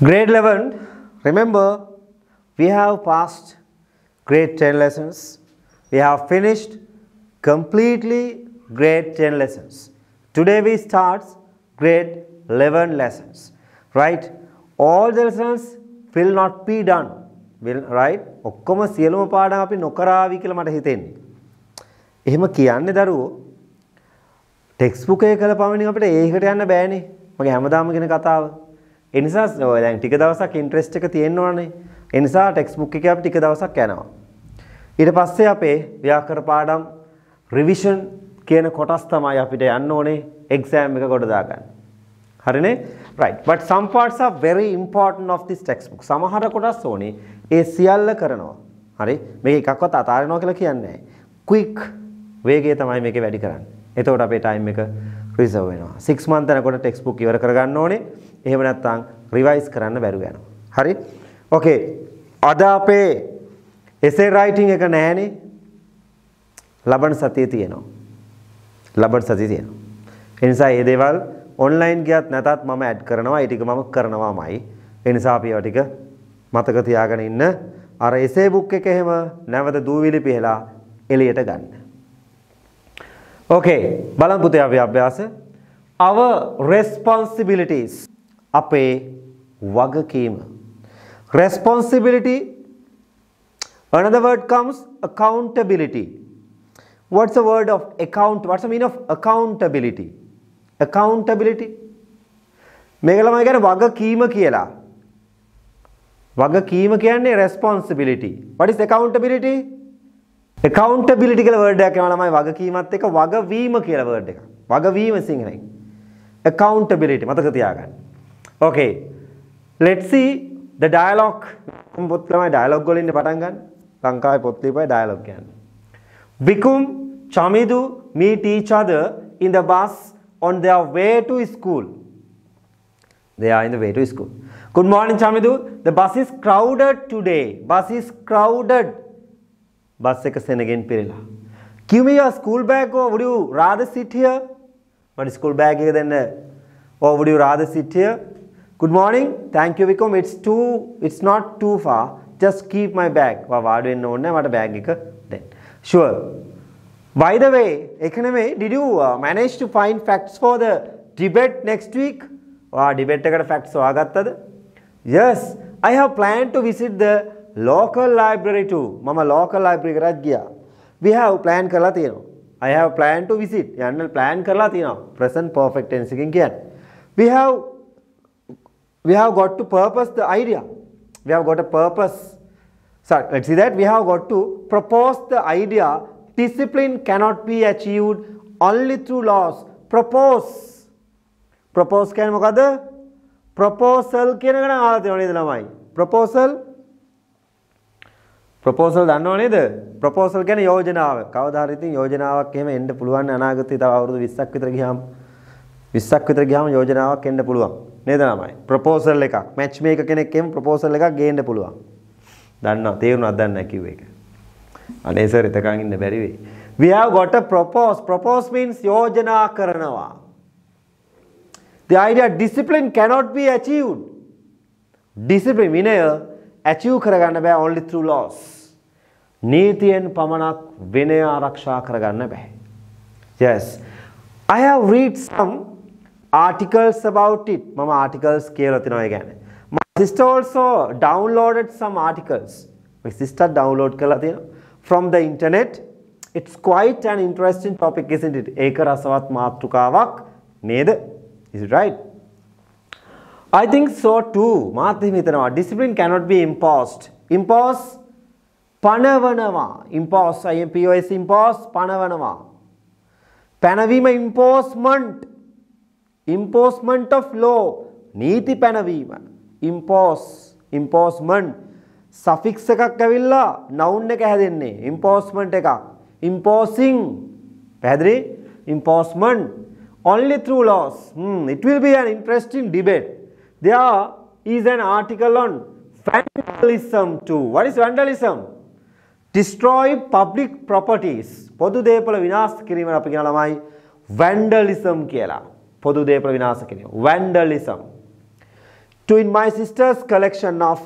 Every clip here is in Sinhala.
Grade 11, remember we have passed grade 10 lessons. We have finished completely grade 10 lessons. Today we start grade 11 lessons. Right? All the lessons will not be done. Will, right? ඔක්කොම සියලුම පාඩම් අපි නොකරාවි කියලා මට හිතෙන්නේ. එහෙම කියන්නේ දරුවෝ ටෙක්ස්ට් බුක් එක කළ පමණින් අපිට ඒකට යන්න බෑනේ. මගේ හැමදාම කියන කතාව. ඒ නිසා ඔය දැන් ටික දවසක් ඉන්ට්‍රෙස්ට් එක තියෙන්න ඕනේ. ඒ නිසා ටෙක්ස්ට් බුක් එකේ අපි ටික දවසක් යනවා. ඊට පස්සේ අපේ ව්‍යාකරණ පාඩම් රිවිෂන් කියන කොටස් තමයි අපිට යන්න ඕනේ එක්සෑම් එක ගොඩ දාගන්න. හරිනේ? right but some parts are very important of this textbook. සමහර කොටස් ඕනේ ඒ සියල්ල කරනවා. හරි? මේක එකක්වත් අතාරිනවා කියලා කියන්නේ නැහැ. quick වේගය තමයි මේකේ වැඩි කරන්නේ. එතකොට අපේ ටයිම් එක රිසර්ව් වෙනවා. 6 month යනකොට ටෙක්ස්ට් බුක් ඉවර කරගන්න ඕනේ. එහෙම නැත්නම් රිවයිස් කරන්න බැරුව යනවා. හරි? ඕකේ. අද අපේ essay writing එක නැහැනේ. ලබන සතියේ තියෙනවා. ලබන සතියේ තියෙනවා. ඒ නිසා මේ දේවල් ඔන්ලයින් ගියත් නැතත් මම ඇඩ් කරනවා. ඒ ටික මම කරනවාමයි. ඒ නිසා අපි ඒවා ටික මතක තියාගෙන ඉන්න. අර essay book එක එහෙම නැවත දූවිලි පිහලා එළියට ගන්න. ඕකේ බලන් පුතේ අපි අභ්‍යාස our responsibilities අපේ වගකීම. Responsibility. Another word comes accountability. What's the word of account? What's the meaning of accountability? Accountability. මේක ළමයි කියන්නේ වගකීම කියලා. වගකීම කියන්නේ responsibility. What is accountability? Accountability කියලා word එකක් එනවා ළමයි. වගකීමත් එක්ක වගවීම කියලා word එකක්. වගවීම සිංහලෙන්. accountability. මතක තියාගන්න. Okay. let's see the dialogue. පොත් ළමයි dialogue වලින් පටන් ගන්න. ලංකාවේ පොත් ලියපුවා dialogue කියන්නේ. Bikum, Chamidu meet each other in the bus on their way to school. They are in the way to school. Good morning, Chamidu. The bus is crowded today. Bus is crowded. Bus එක සෙනගෙන් පිරෙලා. Give me your school bag or would you rather sit here? මට ස්කූල් බෑග් එක දෙන්න. Or would you rather sit here? Good morning. Thank you Vikom. It's too it's not too far. Just keep my bag. වා වාඩි වෙන්න ඕනේ මට බෑග් එක දෙන්න. Sure. By the way, ඒක නෙමෙයි did you uh, manage to find facts for the debate next week? වා debate එකට facts හොයාගත්තද? Yes, I have planned to visit the local library too. මම local library එකටත් ගියා. We have plan කරලා තියෙනවා. I have planned to visit. යන්න plan කරලා තියෙනවා. Present perfect tense එකෙන් කියන්නේ. We have we have got to purpose the idea. We have got a purpose. So let's see that we have got to propose the idea. Discipline cannot be achieved only through laws. Propose. Propose කියන්නේ මොකද? Proposal කියන එක නම් අහලා තියෙනවද ළමයි? Proposal ප්‍රපෝසල් දන්නව නේද? ප්‍රපෝසල් කියන්නේ යෝජනාව. කවදා හරි ඉතින් යෝජනාවක් එහෙම එන්න පුළුවන් අනාගතේ තව අවුරුදු 20ක් විතර ගියාම 20ක් විතර ගියාම යෝජනාවක් එන්න පුළුවන්. නේද ළමයි? ප්‍රපෝසල් එකක්. මැච් මේක කෙනෙක් එහෙම ප්‍රපෝසල් එකක් ගේන්න පුළුවන්. දන්නවා තේරුණාද දන්නේ නැහැ කිව්ව එක. අනේ සර් එතකන් ඉන්න බැරි වෙයි. We have got a propose. Propose means යෝජනා කරනවා. The idea discipline cannot be achieved. Discipline විනය achieve කරගන්න බෑ only through laws. නීතියෙන් පමණක් විනය ආරක්ෂා කරගන්න බෑ. Yes. I have read some articles about it. මම articles කියලා තිනවා ඒ කියන්නේ. My sister also downloaded some articles. My sister download කරලා තියෙනවා from the internet. It's quite an interesting topic isn't it? ඒක රසවත් මාතෘකාවක් නේද? Is it right? I think so too. මාත් එහෙම හිතනවා. Discipline cannot be imposed. Impose පනවනවා. Impose IMPOS impose පනවනවා. පැනවීම imposement. Imposement of law. නීති පැනවීම. Impose. Imposement. suffix එකක් ඇවිල්ලා noun එක හැදෙන්නේ. Imposement එකක්. Imposing. පැහැදිලි? Imposement. Only through laws. Hmm. It will be an interesting debate. There is an article on vandalism too. What is vandalism? Destroy public properties. පොදු දේපල විනාශ කිරීම අපි කියන ළමයි vandalism කියලා. පොදු දේපල විනාශ කිරීම. vandalism. to in my sister's collection of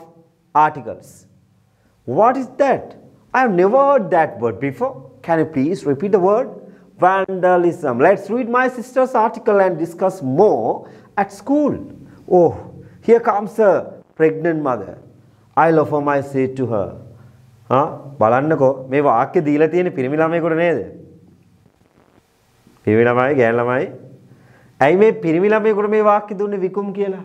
articles. What is that? I have never heard that word before. Can you please repeat the word? Vandalism. Let's read my sister's article and discuss more at school. Oh, here comes a pregnant mother. I'll offer my seat to her. ආ බලන්නකෝ මේ වාක්‍ය දීලා තියෙන පිරිමි ළමයෙකුට නේද? පිරිමි ළමයි ගෑන් ළමයි. ඇයි මේ පිරිමි ළමයෙකුට මේ වාක්‍ය දුන්නේ විකුම් කියලා?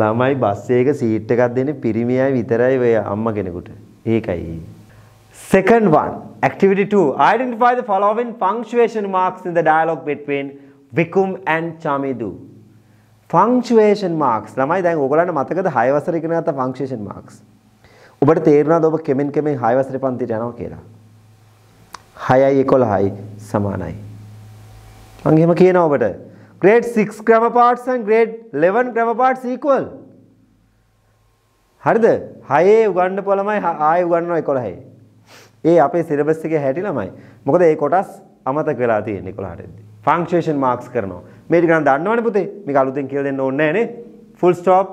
ළමයි බස් එකක සීට් එකක් දෙන්නේ පිරිමියයි විතරයි ඔය අම්මා කෙනෙකුට. ඒකයි. Second one, activity 2. Identify the following punctuation marks in the dialogue between Vikum and Chamidu. Punctuation marks. ළමයි දැන් ඕගොල්ලන්ට මතකද 6 වසරේ ඉගෙන ගත්ත punctuation marks. ඔබට තේරුණාද ඔබ කෙමෙන් කෙමෙන් 6 වසරේ පන්තියට යනවා කියලා? 6යි 11යි සමානයි. මම එහෙම කියනවා ඔබට. Grade 6 grammar parts and grade 11 grammar parts equal. හරිද? 6 උගන්නපු ළමයි ආයෙ උගන්වනවා 11යි. ඒ අපේ සිලබස් එකේ හැටි ළමයි. මොකද ඒ කොටස් අමතක වෙලා තියෙන්නේ 11ට එද්දි. punctuation marks කරනවා. මේ ටික නම් දන්නවනේ පුතේ. මේක අලුතෙන් කියලා දෙන්න ඕනේ නැහැ නේ. full stop,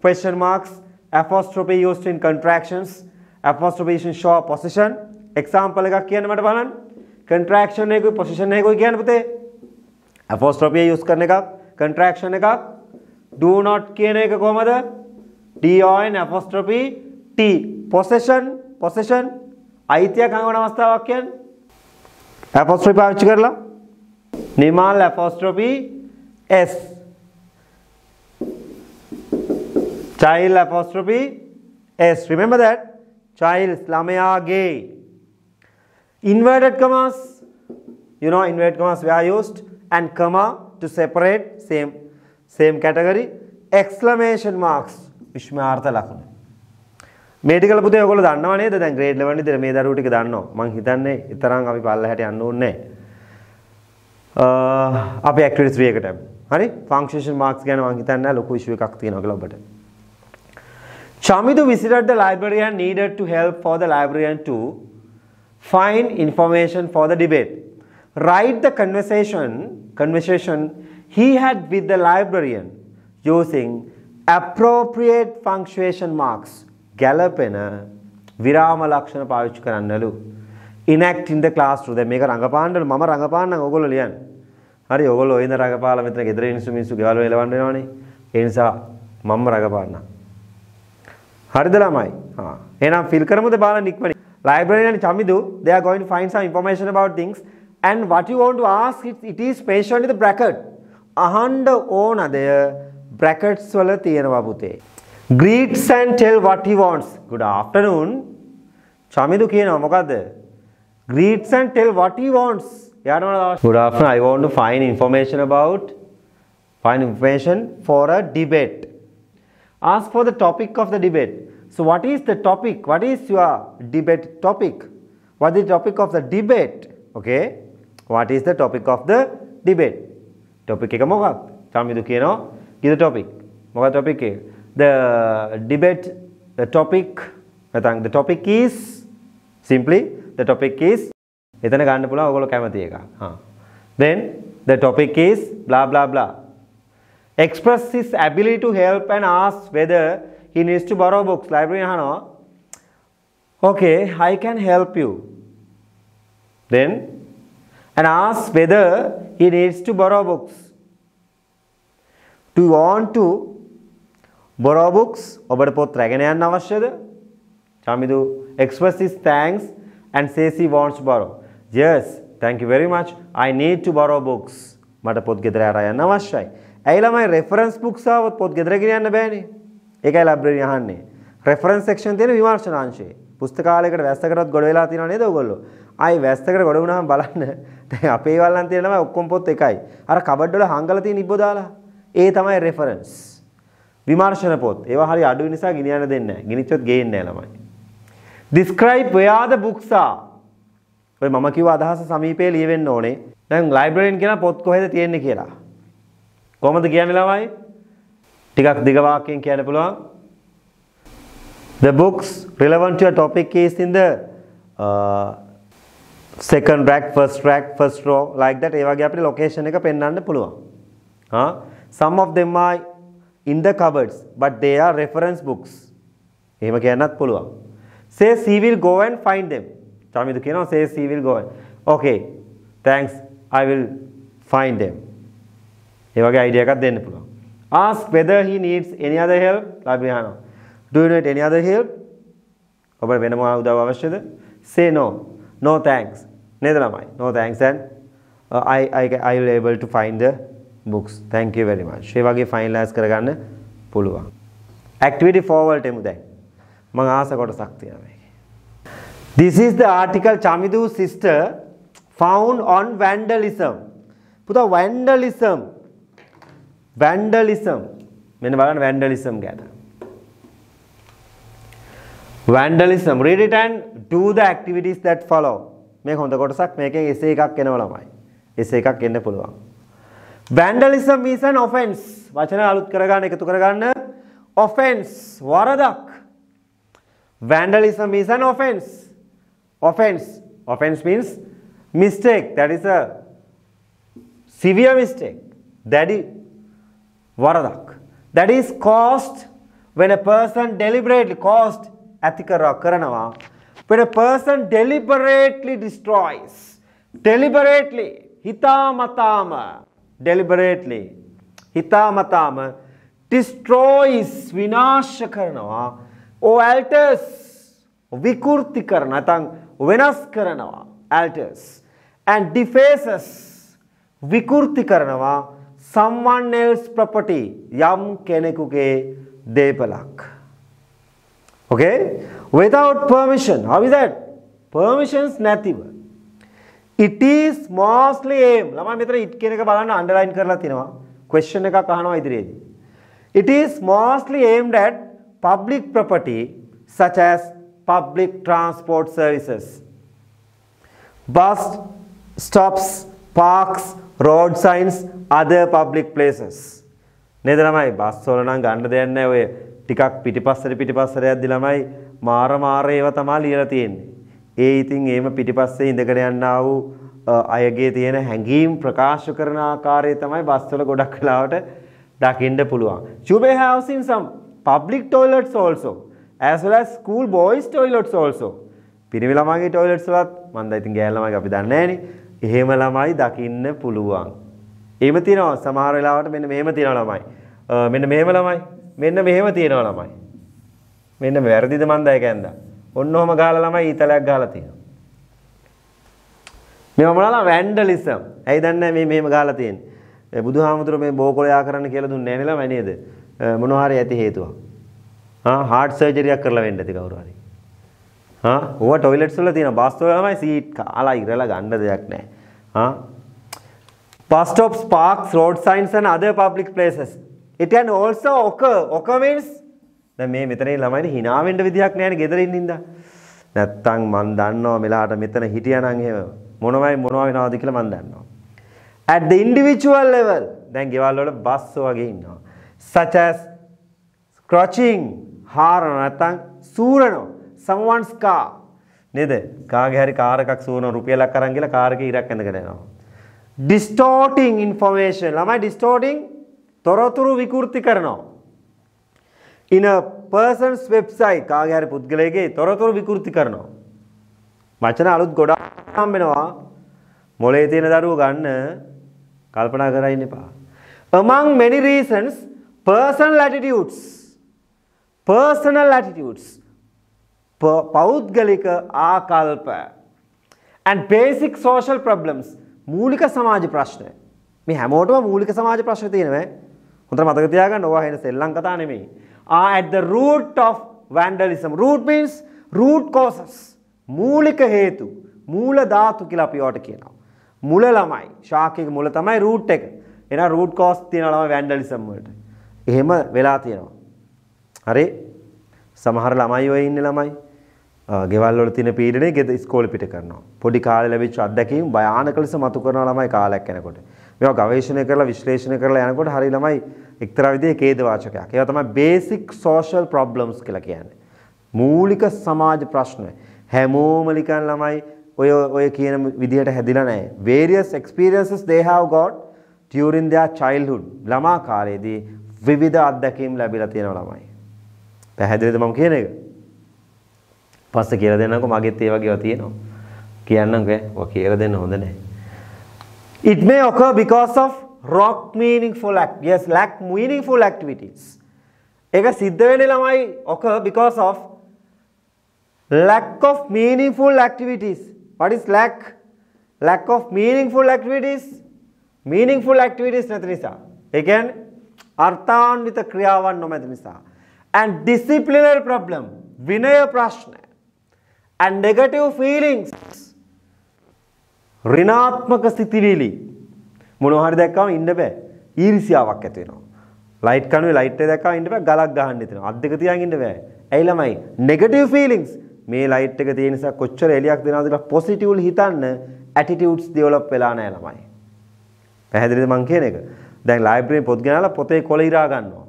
question marks, apostrophe used in contractions, apostrophe used in show position. example එකක් කියන්න මට බලන්න. contraction එකකුයි position එකකුයි කියන්න පුතේ. Apostrophe use කරන එකක්, contraction එකක්, do not කියන එක කොහමද? d o n apostrophe t possession possession අයිතියක් හංගවන අවස්ථාවක් කියන්නේ apostrophe පාවිච්චි කරලා නිමාල් apostrophe s child apostrophe s remember that? Child ළමයාගේ inverted commas. You know inverted commas were used and comma to separate same same category exclamation marks විස්මයාර්ථ ලකුණු. මේ ටික පුතේ ඔයගොල්ලෝ දන්නව නේද? දැන් ග්‍රේඩ් 11 විතර මේ දරුවෝ ටික දන්නවා. මං හිතන්නේ ඊතරම් අපි පල්ලහැට යන්න ඕනේ නැහැ අපි ඇක්ටිවිටි 3 එකට හරි? ෆන්ක්ෂන් මාක්ස් ගැන මං හිතන්නේ ලොකු ඉෂුව එකක් තියෙනවා කියලා ඔබට. Chamidu visited the library and needed to help for the librarian to find information for the debate. Write the conversation conversation he had with the librarian using appropriate punctuation marks. ගැලපෙන විරාම ලක්ෂණ පාවිච්චි කරන්නලු. ඉනැක්ට් ඉන් ද ක්ලාස්රූම්. දැන් මේක රංගපාන්නලු මම රංගපාන්නම් ඕගොල්ලෝ ලියන්න. හරි ඕගොල්ලෝ ඔයින්ද රංගපාලා මෙතන ගෙදර මිනිස්සු මිනිස්සු ගෙවල් වල එලවන්න වෙනවනේ. ඒ නිසා මම රංගපාන්නම්. හරිද ළමයි? හා. එහෙනම් ෆිල් කරමුද බලන්න ඉක්මනින්. librarian and Chamidu they are going to find some information about things and what you want to ask it, it is patiently the bracket. අහන්න ඕනද brackets වල තියෙනවා පුතේ. greets and tell what he wants. Good afternoon. Chamidu කියනවා මොකද්ද? greets and tell what he wants. එයාට මොනවද අවශ්‍ය? Good afternoon. I want to find information about find information for a debate. Ask for the topic of the debate. So what is the topic? What is your debate topic? What is the topic of the debate? Okay. What is the topic of the debate? Topic එක මොකක්ද? චමිදු කියනවා. give the topic. මොකක්ද topic එක? the debate the topic නැත්නම් the topic is simply the topic is එතන ගන්න පුළුවන් ඔයගොල්ලෝ කැමති එක. හා. then the topic is blah blah blah. express his ability to help and ask whether he needs to borrow books. library අහනවා. okay, I can help you. then and ask whether he needs to borrow books. Do you want to borrow books ඔබට පොත් රැගෙන යන්න අවශ්‍යද? Chamidu express his thanks and says he wants to borrow. Yes, thank you very much. I need to borrow books. මට පොත් ගෙදර අරන් යන්න අවශ්‍යයි. ඇයි ළමයි reference books ආවොත් පොත් ගෙදර ගෙනියන්න බෑනේ. ඒකයි ලයිබ්‍රරි අහන්නේ. reference section තියෙන විමර්ශන අංශේ. පුස්තකාලයකට වැස්සකටත් ගොඩ වෙලා තියෙනව නේද ඔයගොල්ලෝ? ආයි වැස්සකට ගොඩ වුණාම බලන්න. දැන් අපේ වල්ලන් තියෙන ළමයි ඔක්කොම පොත් එකයි. අර කබඩ් වල හංගලා තියෙන ඉබ්බෝ දාලා. ඒ තමයි reference. විමර්ශන පොත් ඒවා හරි අඩු නිසා ගිනියන්න දෙන්නේ නැහැ. ගිනිච්චොත් ගේන්නේ නැහැ ළමයි. describe where the books are. ඔය මම කිව්ව අදහස සමීපයේ ලියවෙන්න ඕනේ. දැන් ලයිබ්‍රරියෙන් කියන පොත් කොහෙද තියෙන්නේ කියලා. කොහොමද කියන්නේ ළමයි? ටිකක් දිග වාක්‍යයෙන් කියන්න පුළුවන්. The books relevant to your topic is in the uh, second rack, first rack, first row like that. ඒ වගේ අපිට location එක පෙන්වන්න පුළුවන්. හා? Some of them are in the cupboards but they are reference books. එහෙම කියන්නත් පුළුවන්. Says he will go and find them. Chamidu කියනවා says he will go and okay thanks. I will find them. ඒ වගේ අයිඩියා එකක් දෙන්න පුළුවන්. Ask whether he needs any other help. ලබි අහනවා. Do you need any other help? ඔබට වෙන මොනවා උදව් අවශ්‍යද? Say no. No thanks. නේද ළමයි? No thanks and uh, I, I, I will able to find the books. Thank you very much. ඒ වගේ finalize කරගන්න පුළුවන්. Activity 4 වලට එමු දැන්. මම ආස කොටසක් තියෙනවා මේකේ. This is the article chamidu sister found on vandalism. පුතා vandalism. Vandalism. මෙන්න බලන්න vandalism ගැන. Vandalism read it and do the activities that follow. මේක හොඳ කොටසක් මේකෙන් එසේ එකක් එනවා ළමයි. එසේ එකක් එන්න පුළුවන්. Vandalism is an offense. වචන අලුත් කරගන්න එකතු කරගන්න. Offense වරදක්. Vandalism is an offense. Offense. Offense means mistake. That is a severe mistake. Daddy වරදක්. That is caused when a person deliberately caused ඇති කරනවා. When a person deliberately destroys deliberately හිතාමතාම deliberately හිතාමතාම destroys විනාශ කරනවා or alters විකෘති කරන නැත්නම් වෙනස් කරනවා alters and defaces විකෘති කරනවා someone else property යම් කෙනෙකුගේ දේපලක්. okay without permission how is that permissions නැතිව it is mostly aim ළමයි මෙතන it කියන එක බලන්න underline කරලා තිනවා question එකක් අහනවා ඉදිරියේදී it is mostly aimed at public property such as public transport services bus stops parks road signs other public places නේද ළමයි බස් වල නම් ගන්න දෙයක් නැහැ ඔය ටිකක් පිටිපස්සට පිටිපස්සට යද්දි ළමයි මාර මාර ඒවා තමයි ලියලා තියෙන්නේ. ඒ ඉතින් එහෙම පිටිපස්සේ ඉඳගෙන යන්නා වූ අයගේ තියෙන හැඟීම් ප්‍රකාශ කරන ආකාරය තමයි බස්වල ගොඩක් වෙලාවට දකින්න පුළුවන්. You may have seen some public toilets also as well as school boys toilets also. පිරිමි ළමයිගේ toilets වලත් මම දැන් ඉතින් ගෑනු ළමයිගේ අපි දන්නේ නැහනේ. එහෙම ළමයි දකින්න පුළුවන්. එහෙම තියෙනවා සමහර වෙලාවට මෙන්න මෙහෙම තියෙනවා ළමයි. මෙන්න මෙහෙම ළමයි. මෙන්න මෙහෙම තියෙනවා ළමයි. මෙන්න මේ වැරදිද මන්දය කැන්දා. ඔන්න ඔහම ගහලා ළමයි ඊතලයක් ගහලා තියෙනවා. මේ මොනවාලා වැන්ඩලිසම්. ඇයි දන්නේ මේ මෙහෙම ගහලා තියෙන්නේ. බුදුහාමුදුරුවෝ මේ බෝකොලයා කරන්න කියලා දුන්නේ නැහැ ළමයි නේද? මොනවා හරි ඇති හේතුවක්. ආ හાર્ට් සර්ජරියක් කරලා වෙන්න ඇති කවුරු හරි. ආ ඕවා ටොයිලට්ස් වල තියෙන බාස්තෝ ළමයි සීට් කාලා ඉරලා ගන්න දෙයක් නැහැ. ආ bus stops parks road signs and other public places it can also occur. Occur means දැන් මේ මෙතන ළමයිනේ hina වෙන්න විදියක් නැහැ නේ ගෙදර ඉන්න ඉඳා නැත්තම් මන් දන්නවා මෙලාට මෙතන හිටියානම් එහෙම මොනවයි මොනවා වෙනවද කියලා මන් දන්නවා. At the individual level දැන් ගෙවල් වල බස් වගේ ඉන්නවා. Such as scratching හාරන නැත්තම් සූරනවා. Someone's car. නේද? කාගේ හරි කාර් එකක් සූරන රුපියලක් අරන් ගිහලා කාර් එකේ ඉරක් ඇඳගෙන යනවා. Distorting information. ළමයි distorting තොරතුරු විකෘති කරනවා. In a person's website කාගේ හරි පුද්ගලයාගේ තොරතුරු විකෘති කරනවා. වචන අලුත් ගොඩක් හම්බෙනවා. මොලේ තියෙන දරුවෝ ගන්න කල්පනා කරයින්න එපා. Among many reasons personal attitudes. Personal attitudes. පෞද්ගලික ආකල්ප. And basic social problems. මූලික සමාජ ප්‍රශ්න. මේ හැමෝටම මූලික සමාජ ප්‍රශ්න තියෙනවා. හොඳට මතක තියාගන්න ඕවා වෙන සෙල්ලම් කතා නෙමෙයි. are at the root of vandalism. Root means root causes. මූලික හේතු මූල ධාතු කියලා අපි ඒවට කියනවා. මුල ළමයි ශාකයේ මුල තමයි root එක. එහෙනම් root cause තියෙනවා ළමයි vandalism වලට. එහෙම වෙලා තියෙනවා. හරි? සමහර ළමයි ඔය ඉන්නේ ළමයි. ගෙවල් වල තියෙන පීඩනය ගෙද ඉස්කෝලේ පිට කරනවා. පොඩි කාලේ ලැබිච්ච අත්දැකීම් භයානක ලෙස මතු කරන ළමයි කාලයක් යනකොට. මේවා ගවේෂණය කරලා විශ්ලේෂණය කරලා යනකොට හරි ළමයි එක්තරා විදිහේ ඛේදවාචකයක්. ඒවා තමයි basic social problems කියලා කියන්නේ. මූලික සමාජ ප්‍රශ්න. හැමෝම නිකන් ළමයි ඔය ඔය කියන විදිහට හැදිලා නැහැ. various experiences they have got during their childhood. ළමා කාලේදී විවිධ අත්දැකීම් ලැබිලා තියෙනවා ළමයි. පැහැදිලිද මම කියන එක? පස්සේ කියලා දෙන්නම්කෝ මගෙත් ඒ වගේවා තියෙනවා. කියන්නම්කෝ ඔය කියලා දෙන්න හොඳ නැහැ. It may occur because of rock meaningful act. Yes, lack meaningful activities. ඒක සිද්ධ වෙන්නේ ළමයි occur because of lack of meaningful activities. What is lack? Lack of meaningful activities. meaningful activities නැති නිසා. ඒ කියන්නේ අර්ථාන්විත ක්‍රියාවන් නොමැති නිසා. and disciplinary problem විනය ප්‍රශ්න and negative feelings ඍණාත්මක සිතිවිලි මොනවා හරි දැක්කම ඉන්න බෑ. ඊර්ෂ්‍යාවක් ඇති වෙනවා. ලයිට් කණුවේ ලයිට් එක දැක්කම ඉන්න බෑ ගලක් ගහන්න හිතෙනවා අත් දෙක තියන් ඉන්න බෑ. ඇයි ළමයි? Negative feelings. මේ ලයිට් එක තියෙන නිසා කොච්චර එලියක් දෙනවද කියලා පොසිටිව්ලි හිතන්න ඇටිටියුඩ්ස් ඩෙවලොප් වෙලා නැහැ ළමයි. පැහැදිලිද මං කියන එක? දැන් ලයිබ්‍රරි පොත් ගෙනලා පොතේ කොළ ඉරා ගන්නවා.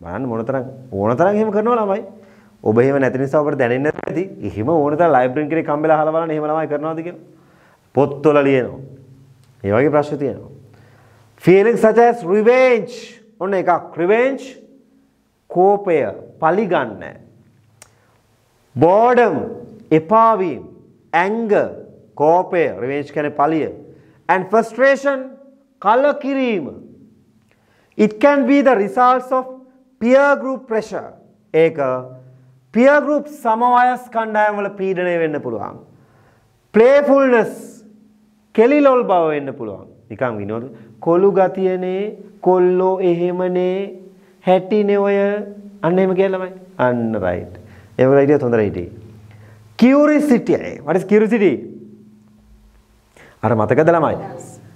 බලන්න මොනතරම් ඕනතරම් එහෙම කරනවා ළමයි. ඔබ එහෙම නැති නිසා ඔබට දැනෙන්නේ නැති. එහෙම ඕනතරම් ලයිබ්‍රරි කෙනෙක් හම්බෙලා අහලා බලන්න එහෙම ළමයි කරනවද කියලා. පොත්වල ලියනවා. ඒ වගේ ප්‍රශ්න තියෙනවා. Feelings such as revenge. ඔන්න එකක්. Revenge කෝපය පලිගන්න. Boredom එපා වීම anger කෝපය. Revenge කියන්නේ පලිය. And frustration කලකිරීම. It can be the results of peer group pressure. ඒක peer group සමවයස් කණ්ඩායම් වල පීඩනය වෙන්න පුළුවන්. Playfulness කෙලිලොල් බව වෙන්න පුළුවන්. නිකන් විනෝද. කොළු ගතියනේ කොල්ලෝ එහෙමනේ හැටිනේ ඔය අන්න එහෙම කියලාමයි අන්න රයිට් ඒක හිටියත් හොඳට හිටියේ. Curiosity what is curiosity? අර මතකද ළමයි?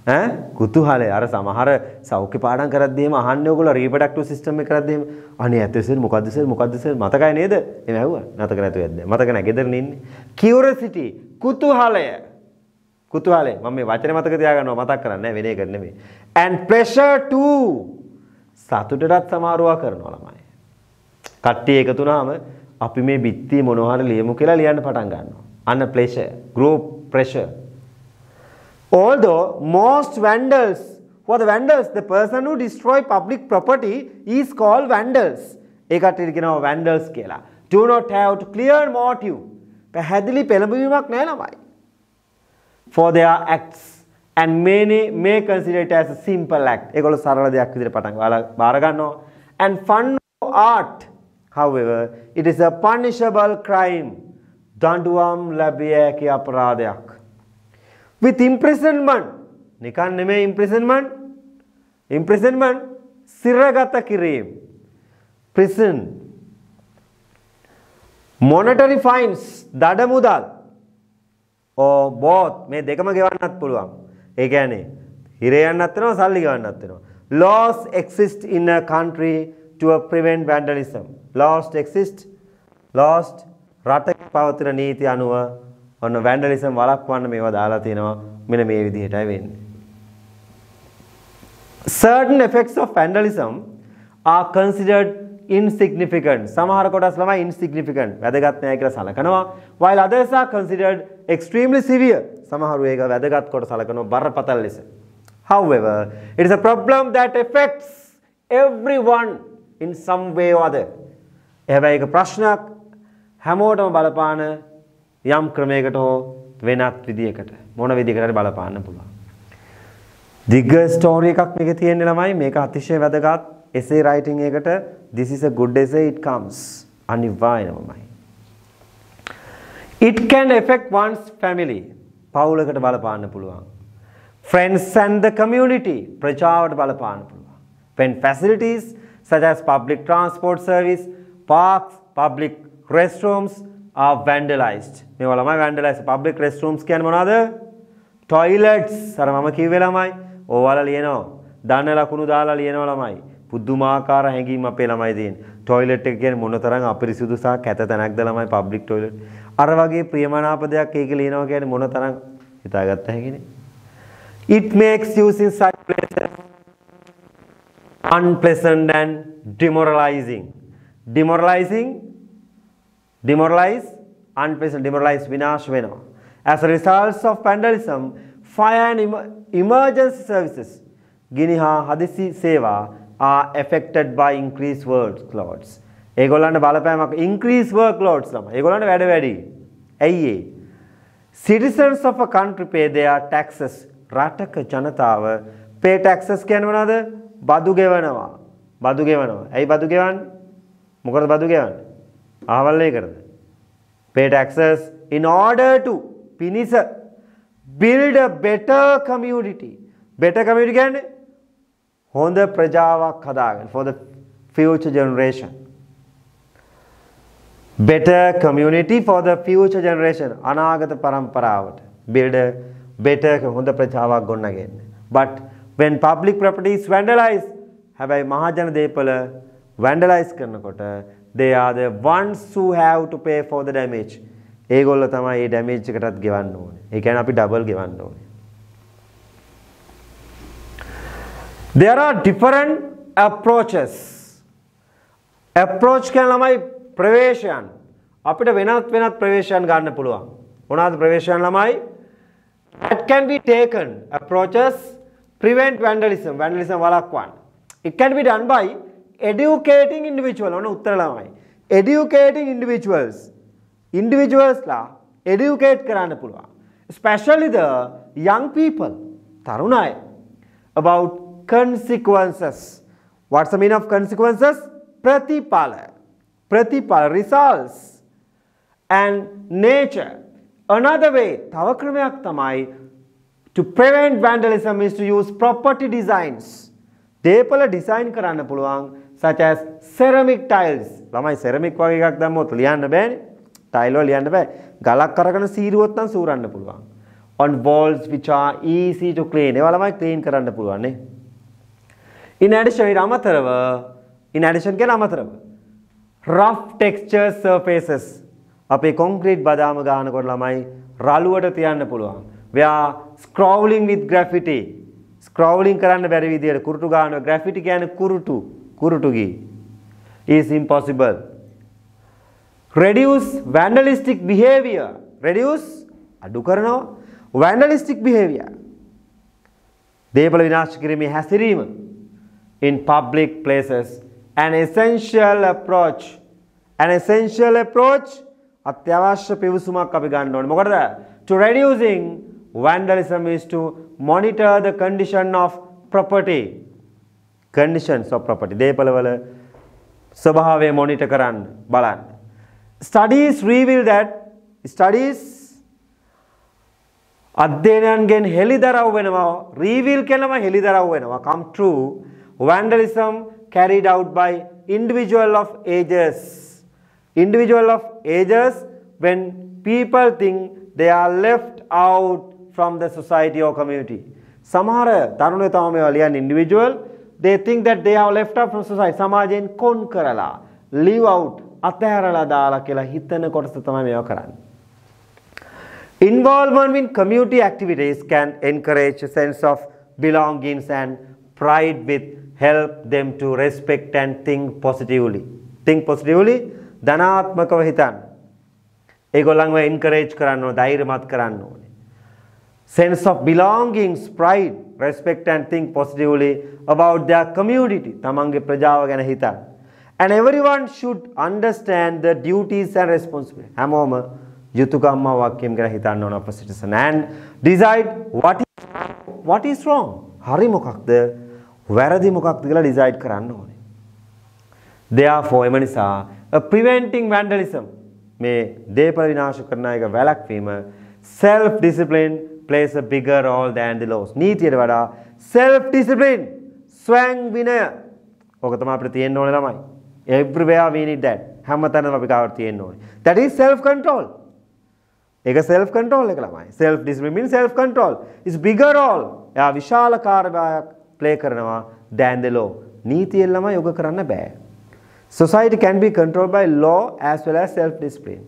ඈ? කුතුහලය. අර සමහර සෞඛ්‍ය පාඩම් කරද්දීම අහන්නේ ඔයගොල්ලෝ රීප්‍රොඩක්ටිව් සිස්ටම් එක කරද්දීම අනේ ඇත්තසෙන් මොකද්ද සර් මොකද්ද සර් මතකයි නේද? එහෙම ඇහුවා. මතක නැතුව යද්ද. මතක නැහැ ගෙදරනේ ඉන්නේ. Curiosity. කුතුහලය. කුතුහලය මම මේ වචනේ මතක තියාගන්නවා මතක් කරන්නේ වෙන එක නෙමෙයි and pleasure too සතුටටත් සමාරුවා කරනවා ළමයි කට්ටිය එකතු වුණාම අපි මේ බිත්තිය මොනවා හරි ලියමු කියලා ලියන්න පටන් ගන්නවා අන්න pleasure group pressure Although most vandals, who are the vandals? The person who destroy public property is called vandals. ඒකට කියනවා vandals කියලා. Do not have to clear motive. පැහැදිලි පෙළඹවීමක් නැහැ ළමයි. For their acts and many may consider it as a simple act. ඒගොල්ලෝ සරල දෙයක් විදිහට පටන් බාර ගන්නවා. And fun art, however, it is a punishable crime. දඬුවම් ලැබිය හැකි අපරාධයක්. with imprisonment නිකන් නෙමෙයි imprisonment imprisonment සිරගත කිරීම prison monetary fines දඩ මුදල් or both. මේ දෙකම ගෙවන්නත් පුළුවන්. ඒ කියන්නේ හිර යන්නත් වෙනවා සල්ලි ගෙවන්නත් වෙනවා. Laws exist in a country to prevent vandalism. Laws exist. Laws රටක පවතින නීති අනුව ඔන්න වැන්ඩලිසම් වළක්වන්න මේවා දාලා තියෙනවා. මෙන්න මේ විදිහටයි වෙන්නේ. Certain effects of vandalism are considered insignificant. සමහර කොටස් ළමයි insignificant. වැදගත් නෑ කියලා සලකනවා. While others are considered extremely severe. සමහරු ඒක වැදගත් කොට සලකනවා බරපතල ලෙස. However, it is a problem that affects everyone in some way or other. හැබැයි ඒක ප්‍රශ්නයක් හැමෝටම බලපාන යම් ක්‍රමයකට හෝ වෙනත් විදියකට මොන විදිහකට හරි බලපාන්න පුළුවන්. දිග ස්ටෝරි එකක් මේකේ තියෙන්නේ ළමයි මේක අතිශය වැදගත් essay writing එකට this is a good essay it comes අනිවාර්යයෙන්මයි. It can affect one's family පවුලකට බලපාන්න පුළුවන්. Friends and the community ප්‍රජාවට බලපාන්න පුළුවන්. When facilities such as public transport service, parks, public restrooms are vandalized. මේවා ළමයි vandalized. Public restrooms කියන්නේ මොනවද? toilets. අර මම කිව්වේ ළමයි. ඕවාලා ලියනවා. දන්න ලකුණු දාලා ලියනවා ළමයි. පුදුමාකාර හැඟීම් අපේ ළමයි තියෙන. ටොයිලට් එක කියන්නේ මොන තරම් අපිරිසුදු සහ කැත තැනක්ද ළමයි පබ්ලික් ටොයිලට්. අර වගේ ප්‍රියමනාප දෙයක් ඒක ලියනවා කියන්නේ මොන තරම් හිතාගත්ත හැකිනේ. It makes use in such places unpleasant and demoralizing. Demoralizing demoralize unpleasant demoralize විනාශ වෙනවා as a result of vandalism fire and emergency services ගිනි හා හදිසි සේවා are affected by increased workloads. ඒගොල්ලන්ට බලපෑමක් increase workloads තමයි. ඒගොල්ලන්ට වැඩ වැඩි. ඇයි ඒ? Citizens of a country pay their taxes. රටක ජනතාව pay taxes කියන්නේ මොනවද? බදු ගෙවනවා. බදු ගෙවනවා. ඇයි බදු ගෙවන්නේ? මොකද බදු ගෙවන්නේ? අහවල් ඒකටද? pay taxes in order to පිනිස build a better community. better community කියන්නේ හොඳ ප්‍රජාවක් හදාගන්න for the future generation. better community for the future generation අනාගත පරම්පරාවට build a better හොඳ ප්‍රජාවක් ගොඩනගන්න. but when public property is vandalized හැබැයි මහජන දේපල vandalize කරනකොට they are the ones who have to pay for the damage. ඒගොල්ල තමයි මේ damage එකටත් ගෙවන්න ඕනේ. ඒ කියන්නේ අපි double ගෙවන්න ඕනේ. There are different approaches. approach කියන ළමයි ප්‍රවේශයන්. අපිට වෙනත් වෙනත් ප්‍රවේශයන් ගන්න පුළුවන්. මොනවාද ප්‍රවේශයන් ළමයි? That can be taken approaches prevent vandalism. vandalism වළක්වන්න. It can be done by educating individual. ඔන්න උත්තර ළමයි. educating individuals. individualsලා educate කරන්න පුළුවන්. especially the young people. තරුණ අය about consequences. What's the meaning of consequences? Pratipala. Pratipala, results. And nature. Another way, තව ක්‍රමයක් තමයි to prevent vandalism is to use property designs. දේපල ඩිසයින් කරන්න පුළුවන් such as ceramic tiles. ළමයි ceramic වගේ එකක් දැම්මොත් ලියන්න බෑනේ. tile වල ලියන්න බෑ. ගලක් අරගෙන සීරුවොත් නම් සූරන්න පුළුවන්. on walls which are easy to clean. ඒවා ළමයි clean කරන්න පුළුවන් නේ. In addition, ඊට අමතරව in addition කියන අමතරව rough texture surfaces අපේ කොන්ක්‍රීට් බදාම ගන්නකොට ළමයි රළුවට තියන්න පුළුවන්. we are scrolling with graffiti. scrolling කරන්න බැරි විදියට කුරුටු ගන්නවා. graffiti කියන්නේ කුරුටු කුරුටු ගී. is impossible. reduce vandalistic behavior. reduce අඩු කරනවා vandalistic behavior. දේපල විනාශ කිරීමේ හැසිරීම in public places. An essential approach. An essential approach අත්‍යවශ්‍ය පිවිසුමක් අපි ගන්න ඕනේ. මොකටද? To reducing vandalism is to monitor the condition of property. Conditions of property. දේපළවල ස්වභාවය මොනිටර් කරන්න බලන්න. Studies reveal that studies අධ්‍යයනයන්ගෙන් හෙළිදරව් වෙනවා රීවිල් කෙනම හෙළිදරව් වෙනවා come true vandalism carried out by individual of ages. Individual of ages when people think they are left out from the society or community. සමහර තරුණයෝ තම මේවා ලියන්නේ individual they think that they are left out from society සමාජයෙන් කොන් කරලා leave out අතහැරලා දාලා කියලා හිතන කොටස තමයි මේවා කරන්නේ. Involvement in community activities can encourage a sense of belongings and pride with help them to respect and think positively. think positively ධනාත්මකව හිතන්න. ඒගොල්ලන්ව encourage කරන්න ඕනේ, ධෛර්යමත් කරන්න ඕනේ. sense of belongings, pride, respect and think positively about their community. තමන්ගේ ප්‍රජාව ගැන හිතන්න. And everyone should understand the duties and responsibilities. හැමෝම යුතුයකම් වාක්‍යම් ගැන හිතන්න ඕන අප citizen and decide what is, what is wrong. හරි මොකක්ද වැරදි මොකක්ද කියලා ඩිසයිඩ් කරන්න ඕනේ. therefore එම නිසා a preventing vandalism මේ දේපල විනාශ කරන එක වැළැක්වීම self discipline plays a bigger role than the laws. නීතියට වඩා self discipline ස්වයං විනය ඕක තමයි අපිට තියෙන්න ඕනේ ළමයි. everywhere we need that. හැමතැනම අපි කාවට තියෙන්න ඕනේ. that is self control. ඒක self control එක ළමයි. self discipline means self control. is bigger role. එයා විශාල කාර්යභාරයක් ප්ලේ කරනවා than the law. නීතියෙන් ළමයි යොග කරන්න බෑ. Society can be controlled by law as well as self discipline.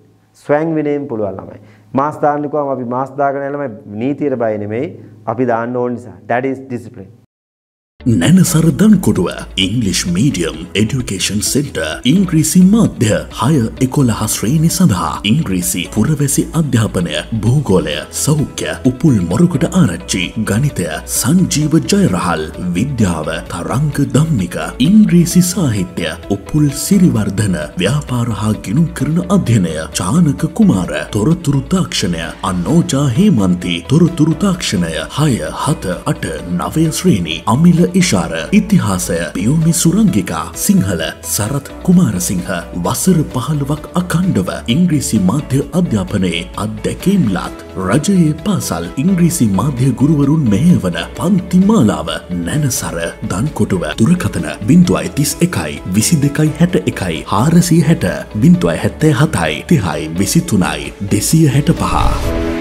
ස්වයං විනයෙන් පුළුවන් ළමයි. මාස් දාන්න කිව්වම අපි මාස් දාගෙන ළමයි නීතියට බය නෙමෙයි අපි දාන්න ඕන නිසා. that is discipline. Nanasara Dankotuwa English medium education centre ඉංග්‍රීසි මාධ්‍ය හය එකොළහ ශ්‍රේණි සඳහා ඉංග්‍රීසි පුරවැසි අධ්‍යාපනය භූගෝලය සෞඛ්‍ය උපුල් මොරකුට ආරච්චි ගනිතය සංජීව ජයරහල් විද්‍යාව තරංග දම්මික ඉංග්‍රීසි සාහිත්‍ය උපුල් සිරිවර්ධන ව්‍යාපාර හා ගිනුම් කරන අධ්‍යනය චානක කුමාර තොරතුරු තාක්ෂණය අන්නෝජා හේමන්ති තොරතුරු තාක්ෂණය හය හත අට නවය ශ්‍රේණි අමිල ඉශාර ඉතිහාසය පියෝමි සුරංගිකා සිංහල සරත් කුමාරසිංහ වසර පහළුවක් අකණ්ඩව ඉංග්‍රීසි මාධ්‍ය අධ්‍යාපනයේ අත්දැකීම්ලාත් රජයේ පාසල් ඉංග්‍රීසි මාධ්‍ය ගුරුවරුන් මෙහවන පන්තිමාලාව නැනසර දන්කොටුව දුරකතන බින්දුවයි තිස් එකයි විසි දෙකයි හැට එකයි හාරසිය හැට බින්තුවයි හැත්තේ හතයි තිහයි විසිතුනයි දෙසිය හැට පහ.